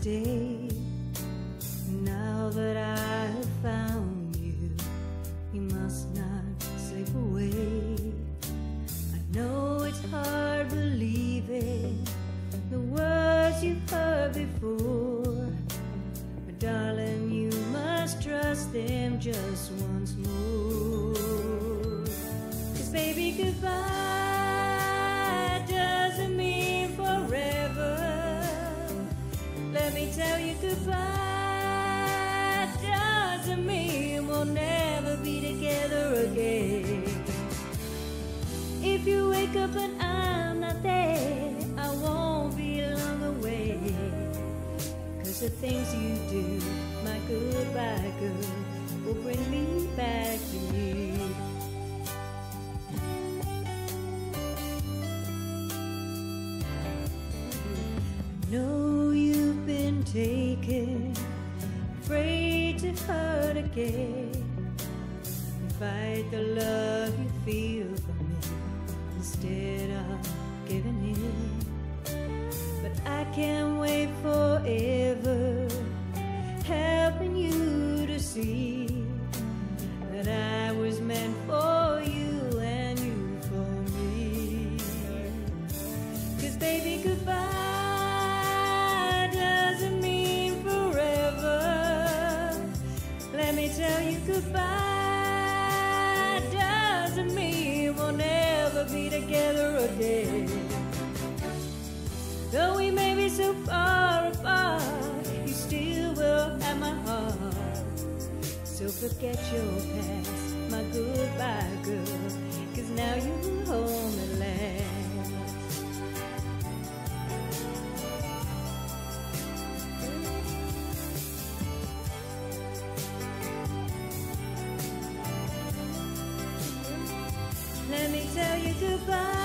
stay. Now that I have found you, you must not slip away. I know it's hard believing the words you've heard before. But darling, you must trust them just once more. Cause baby, goodbye If you wake up and I'm not there, I won't be along the way. Cause the things you do, my goodbye girl, will bring me back to you. know you've been taken, afraid to hurt again. Fight the love you feel for me instead of giving in. But I can't wait forever, helping you to see that I was meant for you and you for me. Cause baby, goodbye doesn't mean forever. Let me tell you, goodbye again. Though we may be so far apart, you still will have my heart. So forget your past, my goodbye girl, cause now you're home at last. Let me tell you goodbye